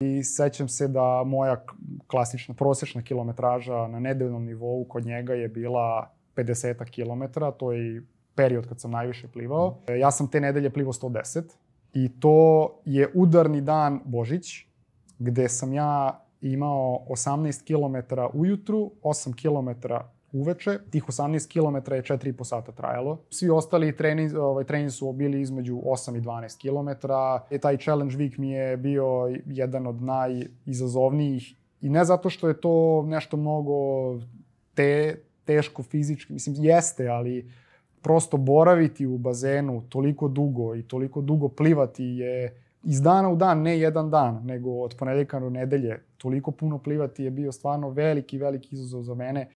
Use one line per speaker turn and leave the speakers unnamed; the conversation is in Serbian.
I sećam se da moja klasična, prosječna kilometraža na nedeljnom nivou kod njega je bila 50 km, to je period kad sam najviše plivao. Ja sam te nedelje plivao 110 i to je udarni dan Božić, gde sam ja imao 18 km ujutru, 8 km uveče. Tih 18 km je 4,5 sata trajalo. Svi ostali trening, ovaj, trening su bili između 8 i 12 km. I taj challenge week mi je bio jedan od najizazovnijih i ne zato što je to nešto mnogo te, teško fizički, mislim jeste, ali prosto boraviti u bazenu toliko dugo i toliko dugo plivati je iz dana u dan, ne jedan dan, nego od ponedeljka do nedelje, toliko puno plivati je bio stvarno veliki, veliki izazov za mene.